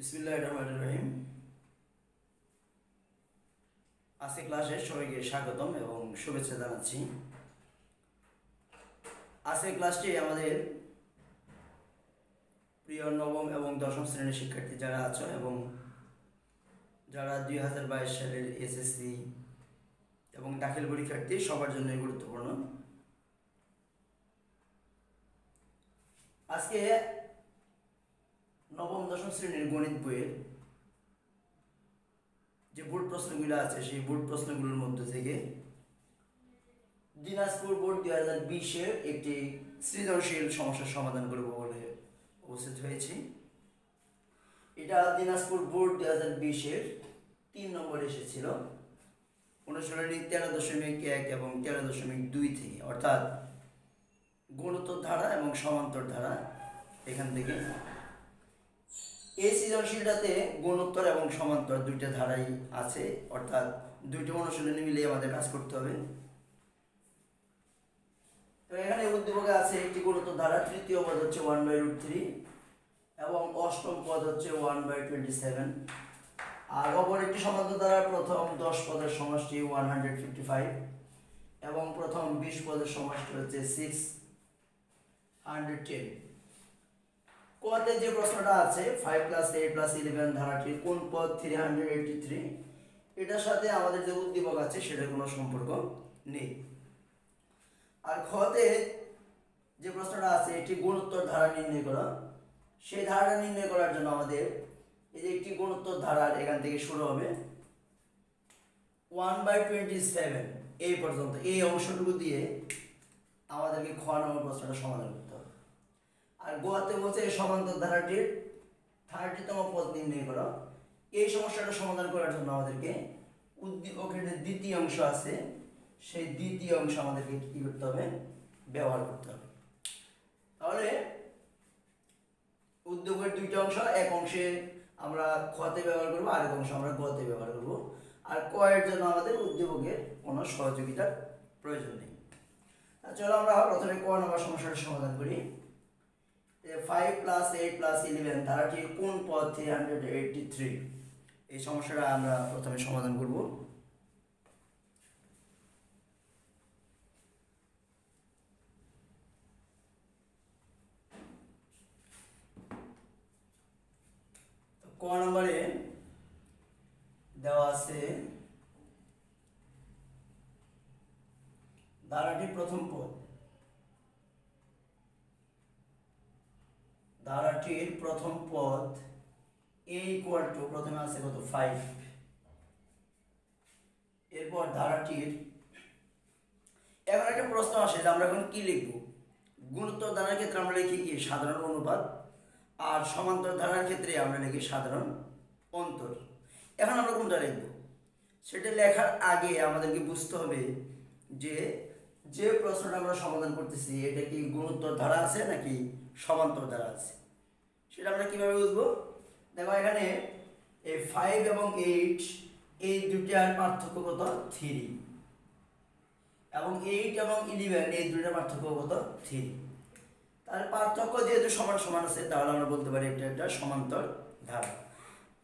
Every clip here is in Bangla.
বিসমিল্লাহ আজকে ক্লাসে সবাইকে স্বাগতম এবং শুভেচ্ছা জানাচ্ছি। আজকে ক্লাসটি আমাদের প্রিয় নবম এবং দশম শ্রেণির শিক্ষার্থী যারা আছো এবং যারা দুই হাজার বাইশ সালের এসএসসি এবং দাখিল পরীক্ষার্থী, সবার জন্যই গুরুত্বপূর্ণ। আজকে নবম, দশম শ্রেণির গণিত বইয়ের যে বোর্ড প্রশ্নগুলো আছে, সেই বোর্ড প্রশ্নগুলোর মধ্যে থেকে দিনাজপুর বোর্ড দুই হাজার বিশের একটি সৃজনশীল সমস্যার সমাধান করব বলে উপস্থিত হয়েছি। এটা দিনাজপুর বোর্ড দুই হাজার বিশের তিন নম্বর এসেছিল। অনুশীলনী তেরো দশমিক এক এবং তেরো দশমিক দুই থেকে, অর্থাৎ গুণোত্তর ধারা এবং সমান্তর ধারা এখান থেকে এই সৃজনশীলটাতে গুণোত্তর এবং সমান্তর দুইটা ধারাই আছে, অর্থাৎ দুইটা অনুশীলনী মিলিয়ে আমাদের কাজ করতে হবে। এখানে উদ্দীপকে আছে একটি গুণোত্তর ধারা, তৃতীয় পদ হচ্ছে ওয়ান বাই রুট থ্রি এবং অষ্টম পদ হচ্ছে ওয়ান বাই টোয়েন্টি সেভেন আর অপর একটি সমান্তর দ্বারা প্রথম দশ পদের সমষ্টি ওয়ান হান্ড্রেড ফিফটি ফাইভ এবং প্রথম বিশ পদের সমষ্টি হচ্ছে সিক্স হান্ড্রেড টেন কোয়াতে যে প্রশ্নটা আছে five plus eight plus eleven ধারাটির কোন পদ থ্রি হান্ড্রেড এইটটি থ্রি এটার সাথে আমাদের যে উদ্দীপক আছে, সেটার কোনো সম্পর্ক নেই। আর খতে যে প্রশ্নটা আছে, এটি গুণোত্তর ধারা নির্ণয় করা। সেই ধারাটা নির্ণয় করার জন্য আমাদের এই যে একটি গুণোত্তর ধারার এখান থেকে শুরু হবে। ওয়ান বাই টোয়েন্টি সেভেন এই পর্যন্ত। এই অংশটুকু দিয়ে আমাদেরকে খ নম্বর প্রশ্নটা সমাধান করতে হবে। আর গোয়াতে বলছে সমান্তর ধারাটির থার্টিতম পদ নির্ণয় করা। এই সমস্যাটা সমাধান করার জন্য আমাদেরকে উদ্দীপকের যে দ্বিতীয় অংশ আছে, সেই দ্বিতীয় অংশ আমাদেরকে কি করতে হবে? ব্যবহার করতে হবে। তাহলে উদ্যোগের দুইটা অংশ, এক অংশে আমরা খতে ব্যবহার করব, আরেক অংশ আমরা গতে ব্যবহার করব। আর কয়ের জন্য আমাদের উদ্যোগের কোনো সহযোগিতার প্রয়োজন নেই। চলো আমরা প্রথমে ক নম্বর সমস্যার সমাধান করি। Five plus eight plus eleven ধারাটির কোন পদ থ্রি হান্ড্রেড এইটটি থ্রি এই সমস্যাটা আমরা প্রথমে সমাধান করব। ক নম্বরে দেওয়া আছে ধারাটির প্রথম পদ ধারাটির প্রথম পদ এ ইকুয়াল টু প্রথমে আছে কত? ফাইভ এরপর ধারাটির, এখন একটা প্রশ্ন আসে যে আমরা এখন কি লিখব? গুণোত্তর ধারার ক্ষেত্রে আমরা লিখি কি? সাধারণ অনুপাত। আর সমান্তর ধারার ক্ষেত্রে আমরা লিখি সাধারণ অন্তর। এখন আমরা কোনটা লিখব? সেটা লেখার আগে আমাদেরকে বুঝতে হবে যে যে প্রশ্নটা আমরা সমাধান করতেছি, এটা কি গুণোত্তর ধারা আছে নাকি সমান্তর ধারা আছে? সেটা আমরা কীভাবে বুঝব? দেখো এখানে এই ফাইভ এবং এইট এই দুটার পার্থক্য কত? থ্রি এবং এইট এবং ইলেভেন এই দুটার পার্থক্য কত? থ্রি তার পার্থক্য যেহেতু সমান সমান আছে, তাহলে আমরা বলতে পারি এটা একটা সমান্তর ধারা।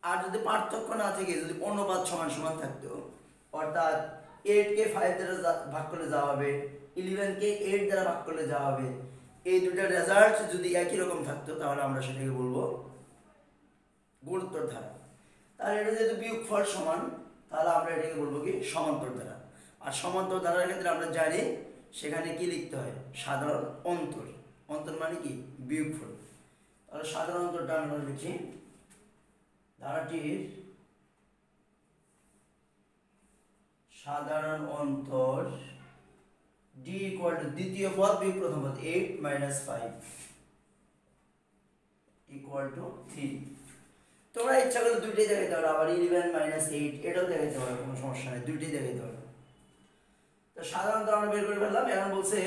আর যদি পার্থক্য না থেকে, যদি অনুপাত সমান সমান থাকতো, অর্থাৎ এইটকে ফাইভ দ্বারা ভাগ করলে যাওয়া হবে? ইলেভেনকে এইট দ্বারা ভাগ করলে যাওয়া হবে? এই দুটার রেজাল্ট যদি একই রকম থাকতো, তাহলে আমরা সেটাকে বলব গুরুত্তর ধারা। তাহলে এটা যেহেতু বিয়োগ ফল সমান, তাহলে আমরা এটাকে বলব কি? সমান্তর ধারা। আর সমান্তর ধারার ক্ষেত্রে আমরা জানি সেখানে কি লিখতে হয়? সাধারণ অন্তর। অন্তর মানে কি? বিয়োগ ফল। তাহলে সাধারণ অন্তরটা আমরা লিখি। ধারাটির সাধারণ অন্তর ডি ইকুয়াল টু দ্বিতীয় পদ বিয়োগ প্রথম পদ eight minus five equal to three তোমরা ইচ্ছা করলে দুইটাই দেখাইতে পারো, আবার ইলেভেন মাইনাস এইট এটাও দেখাইতে পারো, কোনো সমস্যা নেই, দুইটাই দেখাইতে পারো। তো সাধারণত আমরা বের করে ফেললাম, এখন বলছে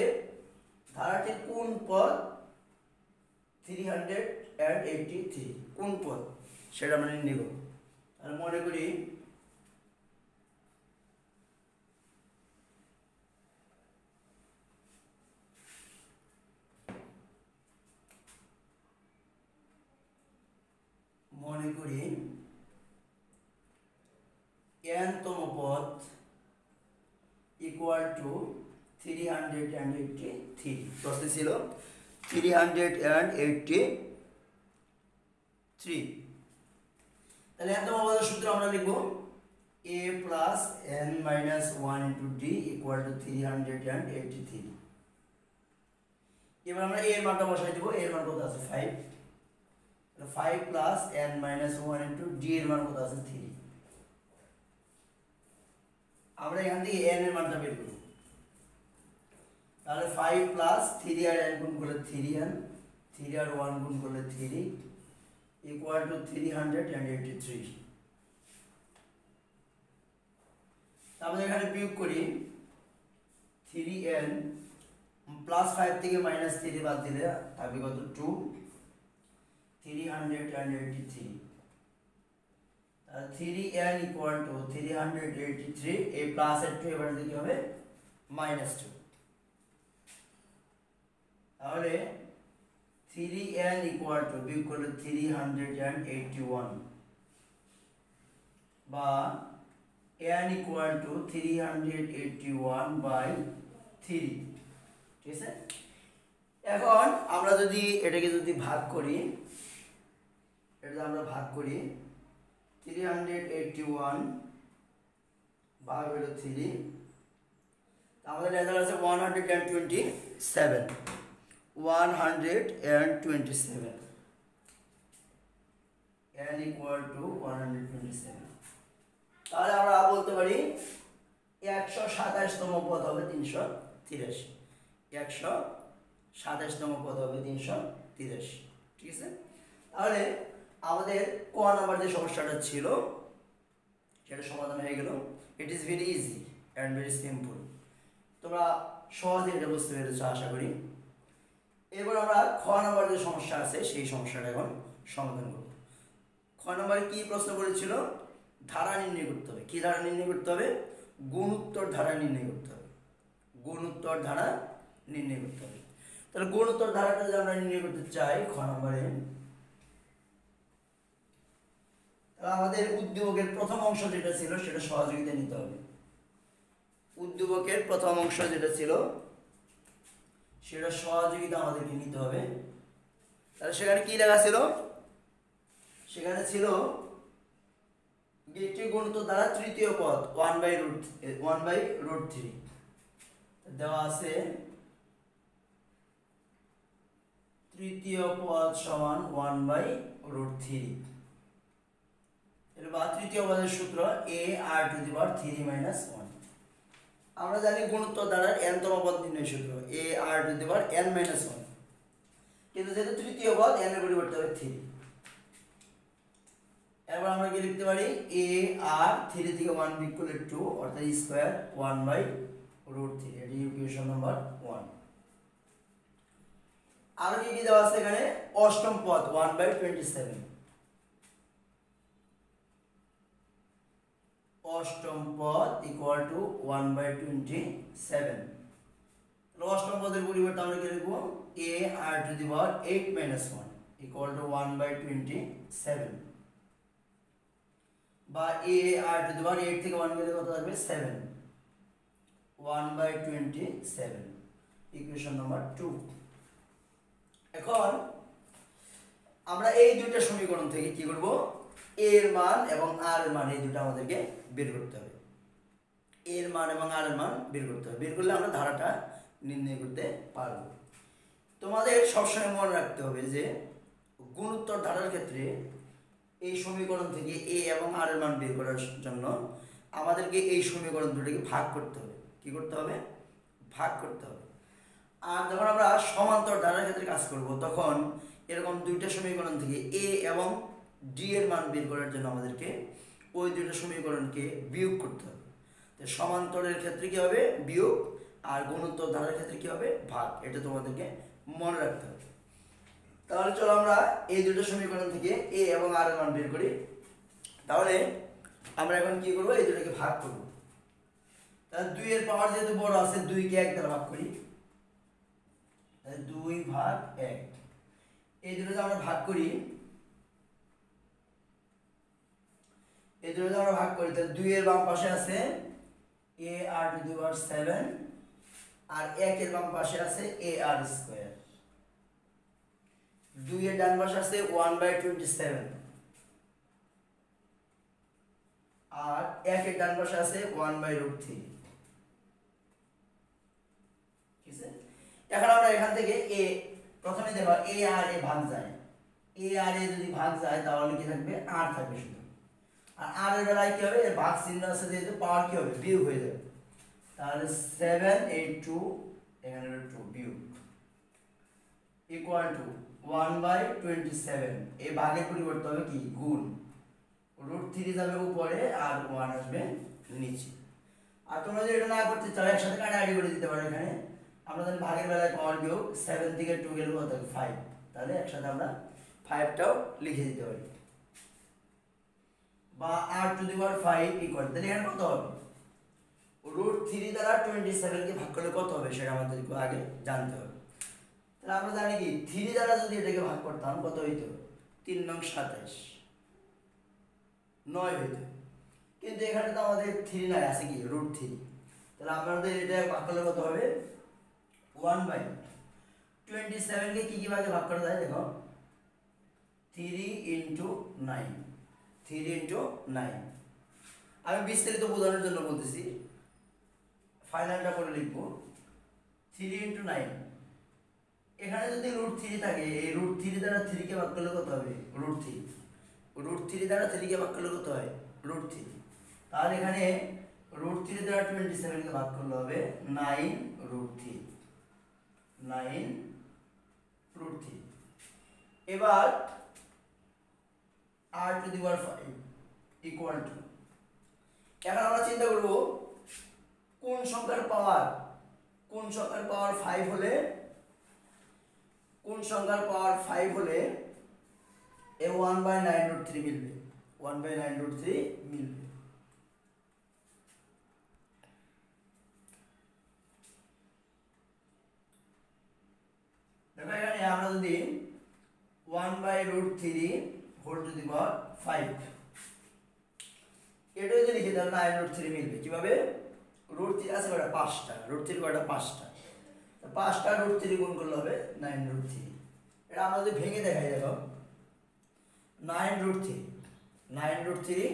ধারাটির কোন পদ? Three hundred and eighty three কোন পদ? সেটা আমরা নির্ণয় করব। তাহলে মনে করি মনে মনে করি এন তম পদ equal to three hundred and eighty three প্রশ্ন ছিল three hundred and eighty three তাহলে এন তম পদের সূত্র আমরা লিখব A plus N minus one into D equal to three hundred and eighty three এবার আমরা এর মানটা বসাই দেবো। এর মান কত আছে? Five five plus N minus one into D এর মান কত আছে? থ্রি আমরা এখান থেকে এন এর মানটা বের করব। তাহলে ফাইভ প্লাস থ্রি আর এন গুণ করলে থ্রি এন থ্রি আর ওয়ান গুণ করলে three equal to three hundred and eighty three তারপরে এখানে বিয়োগ করি থ্রি এন প্লাস ফাইভ থেকে মাইনাস থ্রি বাদ দিলে থাকবে কত? Two three hundred and eighty three three N equal to three hundred eighty three এই প্লাস এর টু এবার দিতে হবে মাইনাস টু তাহলে থ্রি এন ইকুয়াল টু বিয়োগ করলে three hundred and eighty one বা N equal to three hundred eighty one by three ঠিক আছে? এখন আমরা যদি এটাকে যদি ভাগ করি, এটা আমরা ভাগ করি থ্রি হান্ড্রেড এইটটি ওয়ান ভাগ হলো থ্রি আমাদের আছে one hundred and twenty seven one hundred and twenty seven N equal to one hundred twenty seven তাহলে আমরা বলতে পারি একশো সাতাশতম পদ হবে তিনশো তিরাশি। একশো সাতাশতম পদ হবে তিনশো তিরাশি। ঠিক আছে? তাহলে আমাদের ক নাম্বার যে সমস্যাটা ছিল, সেটা সমাধান হয়ে গেল। It is very easy and very simple তোমরা সহজে এটা বুঝতে পেরেছ, আশা করি। এরপর আমরা খ নাম্বার যে সমস্যা আছে, সেই সমস্যাটা এখন সমাধান করব। খ নম্বরে কি প্রশ্ন করেছিল? ধারা নির্ণয় করতে হবে। কি ধারা নির্ণয় করতে হবে? গুণোত্তর ধারা নির্ণয় করতে হবে। গুণোত্তর ধারা নির্ণয় করতে হবে। তাহলে গুণোত্তর ধারাটা যদি আমরা নির্ণয় করতে চাই, খ নম্বরে, তাহলে আমাদের উদ্যোগের প্রথম অংশ যেটা ছিল, সেটা সহযোগিতা নিতে হবে। উদ্যোগের প্রথম অংশ যেটা ছিল সেটা সহযোগিতা আমাদেরকে নিতে হবে। তাহলে সেখানে কি লেখা ছিল? সেখানে ছিল একটি গুণিত দ্বারা তৃতীয় পদ one by root one by root three দেওয়া আছে, তৃতীয় পদ সমান ওয়ান বাই রুট থ্রি বা তৃতীয় পদের সূত্র A R to the power three minus one আমরা জানি গুণোত্তর দ্বারা এন তম পদ নির্ণয় সূত্র A R to the power N minus one কিন্তু যেহেতু তৃতীয় পদ এন এর পরিবর্তে হবে থ্রি এবার আমরা কি লিখতে পারি? এ আর থ্রি থেকে ওয়ান বিক করলে টু অর্থাৎ square one by root three এটি ইকুয়েশন নাম্বার ওয়ান আরও কি কি দেওয়া আছে এখানে? অষ্টম পদ ওয়ান বাই টোয়েন্টি সেভেন অষ্টম পদ equal to one by twenty seven অষ্টম পদের পরিবর্তে আমরা কি লিখব? A R to the power eight minus one equal to one by twenty seven বা A R to the power eight থেকে ওয়ান গেলে কত থাকবে seven one by twenty seven equation number two এখন আমরা এই দুইটা সমীকরণ থেকে কি করব? এর মান এবং আর এর মান, এই দুটো আমাদেরকে বের করতে হবে। এর মান এবং আর এর মান বের করতে হবে। বের করলে আমরা ধারাটা নির্ণয় করতে পারব। তোমাদের সবসময় মনে রাখতে হবে যে গুণোত্তর ধারার ক্ষেত্রে এই সমীকরণ থেকে এ এবং আর এর মান বের করার জন্য আমাদেরকে এই সমীকরণ দুটোকে ভাগ করতে হবে। কি করতে হবে? ভাগ করতে হবে। আর যখন আমরা সমান্তর ধারার ক্ষেত্রে কাজ করব, তখন এরকম দুইটা সমীকরণ থেকে এ এবং ডি এর মান বের করার জন্য আমাদেরকে ওই দুটো সমীকরণকে বিয়োগ করতে হবে। তো সমান্তরের ক্ষেত্রে কি হবে? বিয়োগ। আর গুণোত্তর ধারার ক্ষেত্রে কি হবে? ভাগ। এটা তোমাদেরকে মনে রাখতে হবে। তাহলে চলো আমরা এই দুটো সমীকরণ থেকে এ এবং আর এর মান বের করি। তাহলে আমরা এখন কি করব? এই দুটোকে ভাগ করব। তাহলে দুই এর পাওয়ার যেহেতু বড় আছে দুইকে এক দ্বারা ভাগ করি। দুই ভাগ এক। এই দুটো আমরা ভাগ করি। এই দুটো যদি আমরা ভাগ করি, তাহলে দুইয়ের বাম পাশে আছে এ আর টু দি পাওয়ার সেভেন আর একের বাম পাশে আছে এ আর স্কোয়ার দুইয়ের ডান পাশে আছে ওয়ান বাই টোয়েন্টি সেভেন আর একের ডান পাশে আছে ওয়ান বাই রুট থ্রি ঠিক আছে? এখন আমরা এখান থেকে এ প্রথমে দেখো এ আর এ ভাগ যায়। এ আর এ যদি ভাগ যায়, তাহলে কি থাকবে? আর থাকবে শুধু। আর এর বেলায় কি হবে? এর ভাগ চিহ্ন আছে যেহেতু, পাওয়ার কি হবে? বিয়োগ হয়ে যাবে। তাহলে সেভেন এইট টু এখানে টু বিয়োগ equal to one by twenty seven এই ভাগের পরিবর্তে হবে কি? গুণ। রুট থ্রি যাবে উপরে আর ওয়ান আসবে নিচে। আর তোমরা যদি এটা না করতে চাও, একসাথে কাটাকাটি করে দিতে পারো এখানে। আমরা জানি ভাগের বেলায় পাওয়ার বিয়োগ সেভেন থেকে টু গেলে কত? ফাইভ তাহলে একসাথে আমরা ফাইভটাও লিখে দিতে পারি। বা R to the five equal তাহলে এখানে কত হবে? রুট থ্রি দ্বারা টোয়েন্টি সেভেনকে ভাগ করলে কত হবে? সেটা আমাদেরকে আগে জানতে হবে। তাহলে আমরা জানি কি? থ্রি দ্বারা যদি এটাকে ভাগ করতাম কত হইতো? তিন নং সাতাইশ। নয় হইতো। কিন্তু এখানে তো আমাদের থ্রি নাই, আছে কি? রুট থ্রি তাহলে আমাদের এটা ভাগ করলে কত হবে? ওয়ান বাই টোয়েন্টি সেভেনকে কী কী ভাগ করা যায় দেখো? Three into nine three into nine আমি বিস্তারিত বোঝানোর জন্য বলতেছি। ফাইনালটা করে লিখব। থ্রি ইন্টু নাইন এখানে যদি রুট থ্রি থাকে, এই রুট থ্রি দ্বারা থ্রিকে ভাগ করলে কত হবে? রুট থ্রি রুট থ্রি দ্বারা থ্রিকে ভাগ করলে কত হয়? রুট থ্রি তাহলে এখানে রুট থ্রি দ্বারা টোয়েন্টি সেভেনকে ভাগ করলে হবে nine root three nine root three এবার R to the power five equal to এখন আমরা চিন্তা করব, কোন সংখ্যার পাওয়ার কোন সংখ্যার পাওয়ার ফাইভ হলে, কোন সংখ্যার পাওয়ার ফাইভ হলে A one by nine root three মিলবে one by nine root three মিলবে। দেখো এখানে আমরা যদি one by root three whole to the power five. এটা যদি লিখে তাহলে নাইন রুট থ্রি মিলবে। কীভাবে? রুট থ্রি আছে কটা পাঁচটা। রুট থ্রি কটা পাঁচটা। পাঁচটা রুট থ্রি গুণ করলে হবে নাইন রুট থ্রি এটা আমরা যদি ভেঙে দেখাই, দেখো। Nine root three nine root three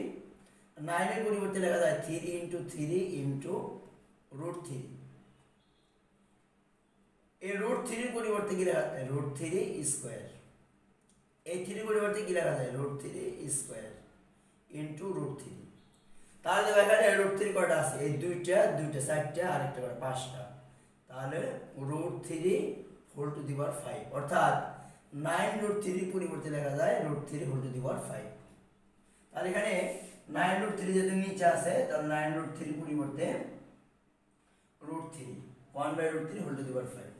নাইনের পরিবর্তে লেখা যায় three into three into root three এই রুট থ্রির পরিবর্তে কি লেখা রুট থ্রি স্কোয়ার এই থ্রি পরিবর্তে কি লেখা যায়? Root three square into root three তাহলে দেখো এখানে রুট থ্রি কটা আছে? এই দুইটা দুইটা, চারটা আর একটা করে পাঁচটা। তাহলে root three whole to the power five অর্থাৎ নাইন রুট থ্রি পরিবর্তে লেখা যায় root three whole to the power five তাহলে এখানে নাইন রুট থ্রি যদি নিচে আছে, তাহলে নাইন রুট থ্রি পরিবর্তে root three one by root three whole to the power five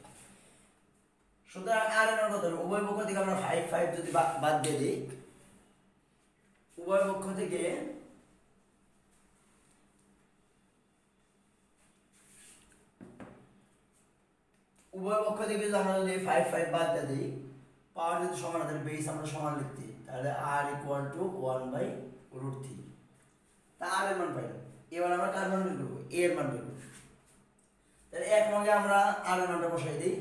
সুতরাং আর এর কত উভয় পক্ষ থেকে আমরা ফাইভ ফাইভ যদি বাদ দিয়ে দিই, উভয় পক্ষ থেকে উভয় পক্ষ থেকে যদি আমরা যদি ফাইভ ফাইভ বাদ দিয়ে দিই, পাওয়ার যদি সমান তাহলে বেস আমরা সমান লিখতে তাহলে R equal to one by root three তা আর এর মান পাইলাম এবার আমরা কার মান বের করব? এ এর মান বের করব। তাহলে এক নঙ্গে আমরা আর এর মানটা বসাই দিই।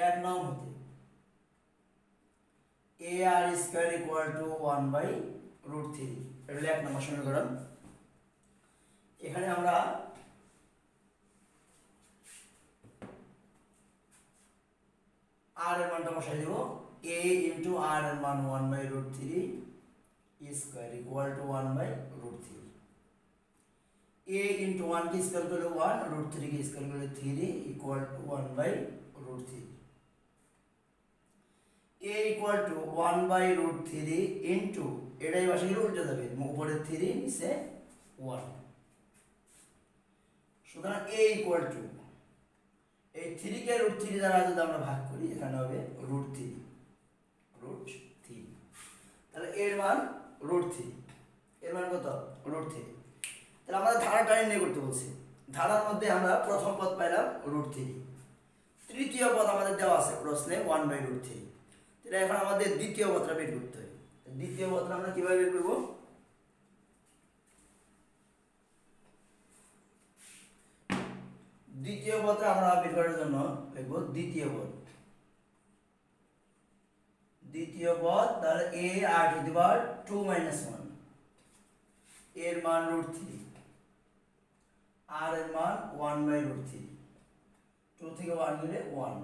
এক নং হতে A R square equal to one by root three এটা হলো এক নম্বর সমীকরণ এখানে আমরা আর এর মানটা বসাই দেব। এ ইন্টু আর এর মান one by root three square equal to one by root three A into one K square করলে ওয়ান রুট থ্রি কে স্কোয়ার করলে three equal to one by root three A equal to one by root three into এটাই পাশে গেলে উল্টে যাবে উপরে থ্রি নিচে ওয়ান সুতরাং এ ইকুয়াল টু এই থ্রিকে রুট থ্রি দ্বারা যদি আমরা ভাগ করি, এখানে হবে রুট থ্রি রুট থ্রি তাহলে এর মান রুট থ্রি এর মান কত? রুট থ্রি তাহলে আমাদের ধারাটা নির্ণয় করতে বলছে। ধারার মধ্যে আমরা প্রথম পদ পাইলাম রুট থ্রি তৃতীয় পদ আমাদের দেওয়া আছে প্রশ্নে ওয়ান বাই রুট থ্রি তাহলে এখন আমাদের দ্বিতীয় পদটা বের করতে হবে। দ্বিতীয় পদটা আমরা কীভাবে বের করব? দ্বিতীয় পদটা আমরা বের করার জন্য লিখব দ্বিতীয় পদ। দ্বিতীয় পদ, তাহলে a r to the power two মাইনাস ওয়ানের মান রুট থ্রি আর এর মান one by root three two থেকে ওয়ান গেলে ওয়ান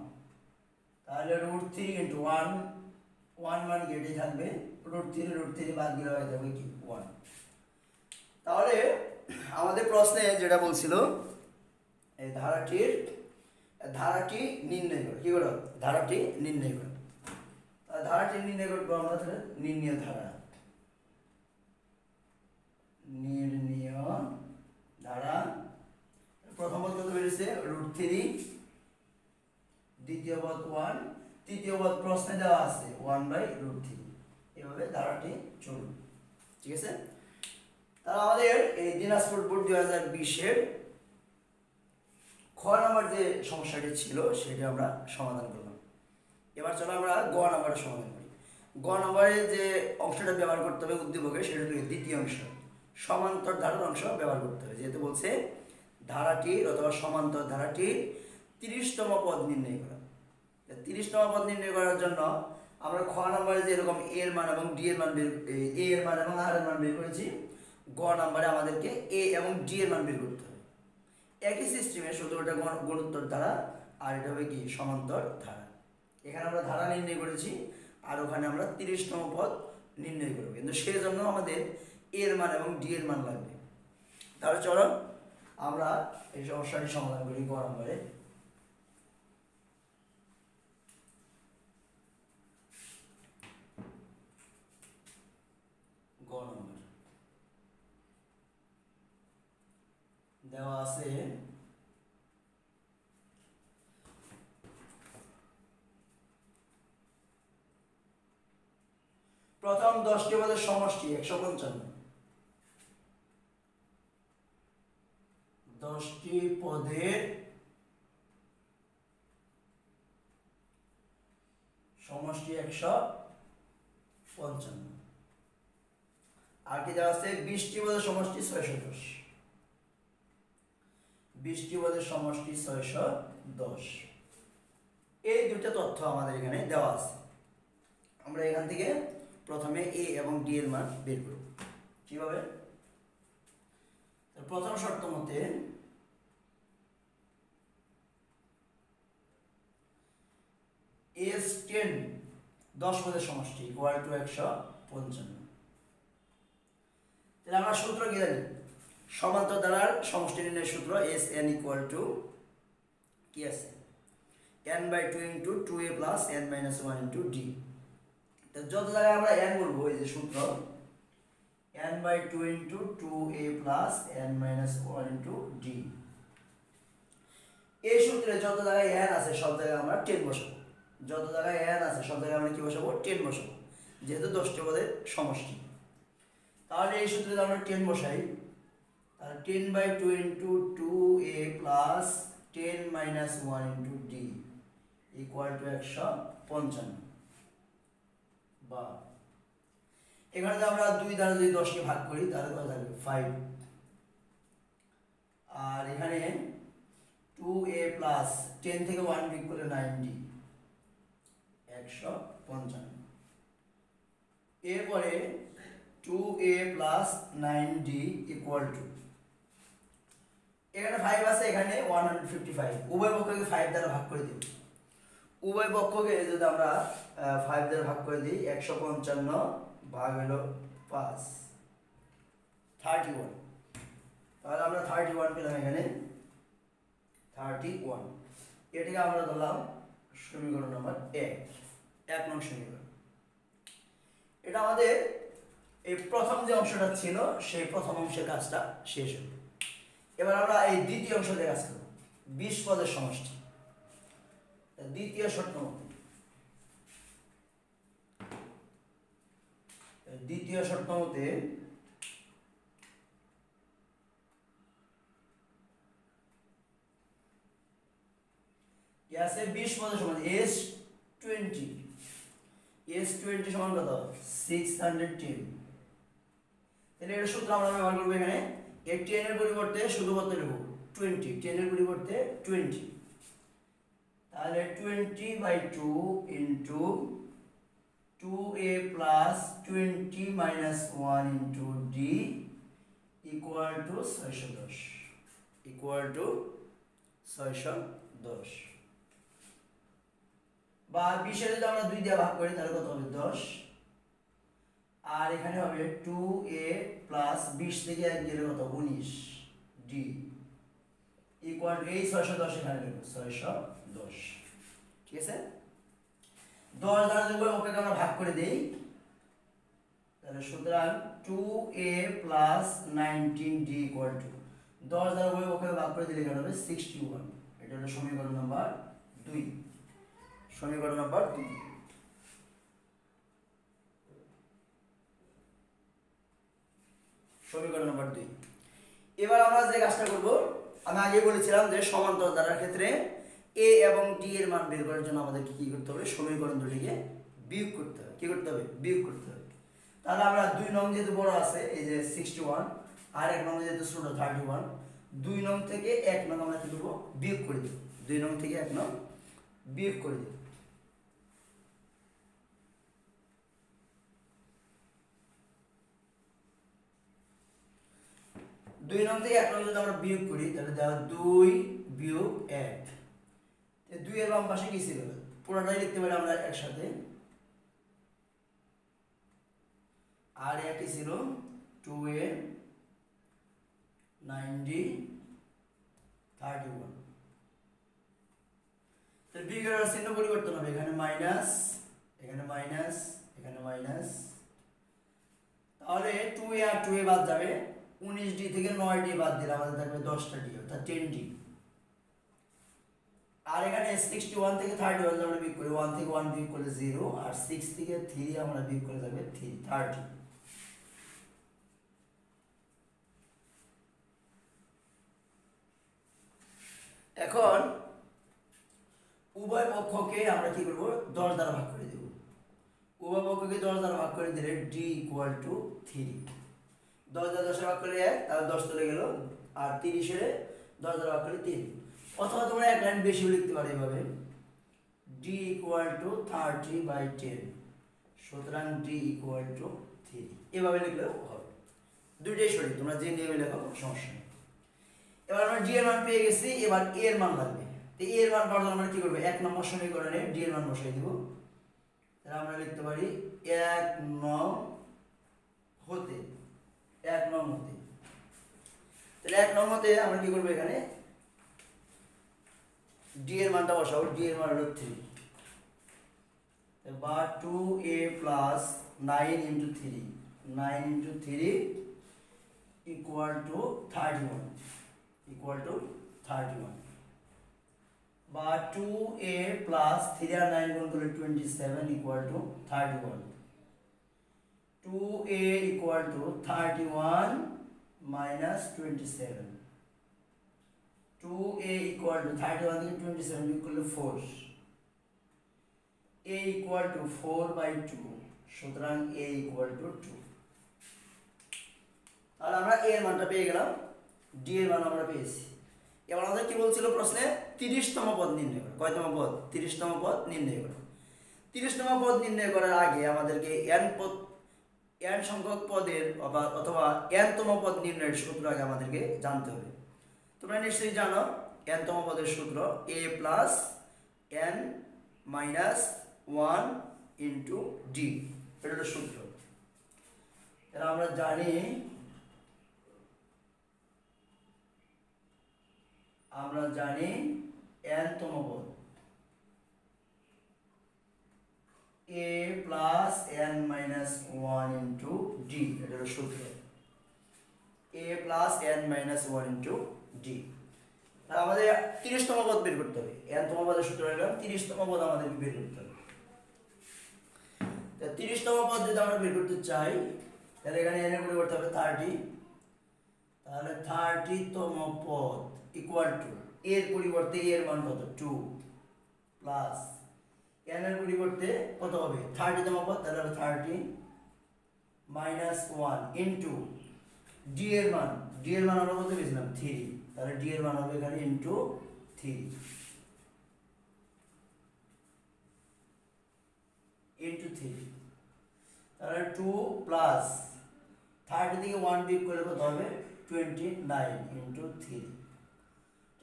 তাহলে root three into one one মান কেটে থাকবে। রুট থ্রি রুট থ্রি বাদ গেলে হয়ে যাবে কি? ওয়ান তাহলে আমাদের প্রশ্নে যেটা বলছিল, এই ধারাটির ধারাটি নির্ণয় করো। কি করো ধারাটি নির্ণয় করো। ধারাটি নির্ণয় করব আমরা তাহলে? নির্ণয় ধারা। নির্ণয় ধারা। প্রথম কত বেরিয়েছে? রুট থ্রি দ্বিতীয় পদ ওয়ান তৃতীয় পদ প্রশ্নে দেওয়া আছে ওয়ান বাই রুট থ্রি এভাবে ধারাটি চলবে। ঠিক আছে? তাহলে আমাদের এই দিনাজপুর বোর্ড দুই হাজার বিশের খ নাম্বার যে সমস্যাটি ছিল, সেটা আমরা সমাধান করলাম। এবার চলো আমরা গ নাম্বারের সমাধান করি। গ নাম্বারে যে অংশটা ব্যবহার করতে হবে উদ্দীপকে সেটা হলো দ্বিতীয় অংশ। সমান্তর ধারার অংশ ব্যবহার করতে হবে। যেহেতু বলছে ধারাটির অথবা সমান্তর ধারাটির তিরিশতম পদ নির্ণয় করা। তিরিশতম পদ নির্ণয় করার জন্য আমরা খ নম্বরে যে এরকম এ এর মান এবং ডি এর মান বের, এ এর মান এবং আর এর মান বের করেছি, গ নম্বরে আমাদেরকে এ এবং ডি এর মান বের করতে হবে। একই সিস্টেমে গণ- গুণোত্তর ধারা আর এটা হবে কি? সমান্তর ধারা। এখানে আমরা ধারা নির্ণয় করেছি আর ওখানে আমরা তিরিশতম পদ নির্ণয় করব। কিন্তু সেই জন্য আমাদের এর মান এবং ডি এর মান লাগবে। তাহলে চলো আমরা এই সমস্যাটি সমাধান করি গ নম্বরে গ নম্বর দেওয়া আছে। প্রথম দশটি পদের সমষ্টি, একশো পঞ্চান্ন। দশটি পদের সমষ্টি একশো পঞ্চান্ন। আর কি দেওয়া আছে? বৃষ্টি পদের সমষ্টি, ছয়শো দশ। বৃষ্টি পদের সমষ্টি ছয়শো দশ। এই দুটো তথ্য আমাদের এখানে দেওয়া আছে। আমরা এখান থেকে প্রথমে এ এবং ডি এর মান বের করব। কীভাবে? প্রথম শর্ত মতে এস টেন দশ পদের সমষ্টি ইকুয়াল টু একশো পঞ্চান্ন। তাহলে আমরা সূত্র কি জানি? সমান্তর দ্বারার সমষ্টি নির্ণয় সূত্র এস এন ইকুয়াল টু কি আছে? N by two into two a plus n minus one into d তো যত জায়গায় আমরা এন বলব, এই যে সূত্র n by two into two a plus n minus one into d এই সূত্রে যত জায়গায় এন আছে, সব জায়গায় আমরা টেন বসাবো। যত জায়গায় এন আছে, সব জায়গায় আমরা কি বসাবো? টেন বসাবো। যেহেতু দশটি পদের সমষ্টি। তাহলে এই সূত্রে আমরা টেন বসাই তাহলে ten by two into two a plus ten minus one into d equal to একশো পঞ্চান্ন। বা এখানে আমরা দুই দ্বারা যদি দশকে ভাগ করি, তাহলে কত থাকবে? ফাইভ আর এখানে টু এ প্লাস টেন থেকে ওয়ান বিক করলে নাইন ডি একশো পঞ্চান্ন। এরপরে two a plus nine d equal to এখানে ফাইভ আছে এখানে ওয়ান হান্ড্রেড ফিফটি ফাইভ উভয় পক্ষকে ফাইভ দ্বারা ভাগ করে দিই উভয় পক্ষকে যদি আমরা ফাইভ দ্বারা ভাগ করে দিই, একশো পঞ্চান্ন ভাগ হলো পাঁচ। থার্টি ওয়ান তাহলে আমরা থার্টি ওয়ান পেলাম এখানে। থার্টি ওয়ান এটাকে আমরা ধরলাম সমীকরণ নাম্বার এক। এক নং সমীকরণ। এটা আমাদের এই প্রথম যে অংশটা ছিল, সেই প্রথম অংশের কাজটা শেষ হলো। এবার আমরা এই দ্বিতীয় অংশ দিয়ে কাজ করব। বিশ পদের সমষ্টি। দ্বিতীয় শর্ত দ্বিতীয় শর্ত মতে আছে? বিশ পদের সমষ্টি এস টোয়েন্টি এস টোয়েন্টি সমান কত? সিক্স হান্ড্রেড টেন তাহলে এটা সূত্র আমরা ব্যবহার করব এখানে। এই টেনের পরিবর্তে শুধুমাত্র নেব টোয়েন্টি টেনের পরিবর্তে টোয়েন্টি তাহলে twenty by two into two a plus twenty minus one into d equal to ছয়শো দশ। ইকুয়াল টু ছয়শো দশ। বা বিশে যদি আমরা দুই দিয়ে ভাগ করি, তাহলে কত হবে? দশ। আর এখানে হবে টু এ প্লাস বিশ থেকে এক গেলে কত? উনিশ। ডি ইকুয়াল এই ছয়শো দশ এখানে লিখব। ছয়শো দশ। ঠিক আছে? দশ দ্বারা যদি ওকে আমরা ভাগ করে দেই। তাহলে সুতরাং two a plus nineteen d equal to দশ দ্বারা ওই ওকে ভাগ করে দিলে কেন হবে সিক্সটি ওয়ান এটা হলো সমীকরণ নাম্বার দুই। সমীকরণ নাম্বার দুই। সমীকরণ নাম্বার দুই। এবার আমরা যে কাজটা করব, আমি আগে বলেছিলাম যে সমান্তর ধারার ক্ষেত্রে এ এবং ডি এর মান বের করার জন্য আমাদেরকে কি করতে হবে? সমীকরণ দুটিকে বিয়োগ করতে হবে। কি করতে হবে? বিয়োগ করতে হবে। তাহলে আমরা দুই নং যেহেতু বড় আছে, এই যে সিক্সটি ওয়ান আর এক নং যেহেতু ছোট থার্টি ওয়ান দুই নং থেকে এক নং আমরা কি করব? বিয়োগ করে দেবো। দুই নং থেকে এক নং বিয়োগ করে দেবো। দুই নং থেকে এক নং যদি আমরা বিয়োগ করি, তাহলে দেখো দুই বিয়োগ এক। দুই এর বাম পাশে কি ছিল? পুরোটাই লিখতে পারি আমরা একসাথে। আর একই ছিল? Two a ninety thirty one তো বিয়োগের চিহ্ন পরিবর্তন হবে। এখানে মাইনাস এখানে মাইনাস এখানে মাইনাস তাহলে টু এ আর টু এ বাদ যাবে। উনিশ ডি থেকে নয় ডি বাদ দিলে আমাদের থাকবে দশটা ডি অর্থাৎ টেন আর এখানে সিক্সটি ওয়ান থেকে থার্টি ওয়ান আমরা বিয়োগ করি ওয়ান থেকে ওয়ান বিয়োগ করলে জিরো আর সিক্স থেকে থ্রি আমরা বিয়োগ করে যাবে থ্রি থার্টি এখন উভয় পক্ষকে আমরা কি করব? দশ দ্বারা ভাগ করে দেব। উভয় পক্ষকে দশ দ্বারা ভাগ করে দিলে ডি ইকুয়াল টু থ্রি দশ দ্বারা দশে ভাগ করে এক, তাহলে দশ চলে গেল। আর তিরিশে দশ দ্বারা ভাগ করে তিন। অথবা তোমরা এক লাইন বেশিও লিখতে পারো এভাবে d equal to thirty by ten সুতরাং ডি ইকুয়াল টু থ্রি এভাবে লিখলেও হবে। দুইটাই সঠিক, তোমরা যে নিয়মে লেখো, সমস্যা নেই। এবার আমরা ডি এর মান পেয়ে গেছি, এবার এ এর মান লাগবে। তো এ এর মান পাওয়ার জন্য আমরা কি করব? এক নম্বর সমীকরণে ডি এর মান বসাই দিব। তাহলে আমরা লিখতে পারি এক নং হতে এক নং হতে। তাহলে এক নং হতে আমরা কি করব এখানে? ডি এর মানটা বসাবো ডি এর মান হলো থ্রি বা two a plus nine into three nine into three equal to thirty one equal to thirty one বা টু এ প্লাস থ্রি আর নাইন গুণ করলে twenty seven equal to thirty one two a equal to thirty one minus twenty seven two a equal to thirty one থেকে টোয়েন্টি সেভেন বিয়োগ করলে four a equal to four by two সুতরাং এ ইকুয়াল টু টু তাহলে আমরা এ এর মানটা পেয়ে গেলাম ডি এর মান আমরা পেয়েছি। এবার আমাদের কি বলছিল প্রশ্নে? তিরিশতম পদ নির্ণয় করো, কয়তম পদ? তিরিশতম পদ নির্ণয় করো। তিরিশতম পদ নির্ণয় করার আগে আমাদেরকে এন পদ এন সংখ্যক পদের অথবা এনতম পদ নির্ণয়ের সূত্র আগে আমাদেরকে জানতে হবে। তোমরা নিশ্চয়ই জানো এনতম পদের সূত্র a plus n minus one into d এটা হলো সূত্র। এটা আমরা জানি আমরা জানি এনতম পদ a plus n minus one into d এটা হলো সূত্র। A plus n minus one into d আমাদের তিরিশতম পদ বের করতে হবে। এনতম পদের সূত্র নিলাম তিরিশতম পদ আমাদেরকে বের করতে হবে। তা তিরিশতম পদ যদি আমরা বের করতে চাই, তাহলে এখানে এনের পরিবর্তে হবে থার্টি তাহলে থার্টিতম পদ ইকুয়াল টু এর পরিবর্তে এর মান কত? টু প্লাস এন এর পরিবর্তে কত হবে? থার্টিতম পদ তাহলে হবে thirty minus one into d এর মান। ডি এর মান আমরা কত পেয়েছিলাম? থ্রি তাহলে ডি এর মান হবে এখানে ইন্টু থ্রি ইন্টু থ্রি তাহলে টু প্লাস থার্টি থেকে ওয়ান বিক করলে কত হবে? টোয়েন্টি নাইন ইন্টু থ্রি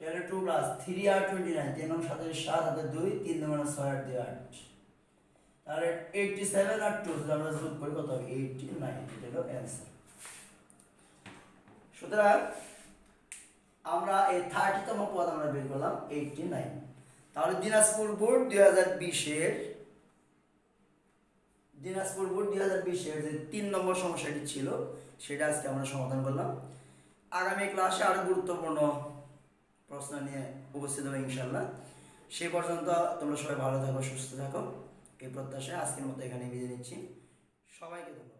তাহলে টু প্লাস থ্রি আর টোয়েন্টি নাইন তিন নম্বর সাথে সাত হাতে দুই, তিন নম্বর ছয় আট দুই, আট। তাহলে এইটটি সেভেন আর টু যদি আমরা যোগ করি কত এইটটি নাইন এটা অ্যান্সার সুতরাং আমরা এই থার্টিতম পদ আমরা বের করলাম এইটটি নাইন তাহলে দিনাজপুর বোর্ড দুই হাজার বিশের দিনাজপুর বোর্ড দুই হাজার বিশের যে তিন নম্বর সমস্যাটি ছিল, সেটা আজকে আমরা সমাধান করলাম। আগামী ক্লাসে আরও গুরুত্বপূর্ণ প্রশ্ন নিয়ে উপস্থিত হবে ইনশাল্লাহ সে পর্যন্ত তোমরা সবাই ভালো থাকো, সুস্থ থাকো। এই প্রত্যাশায় আজকের মতো এখানে বিদায় নিচ্ছি। সবাইকে ধন্যবাদ।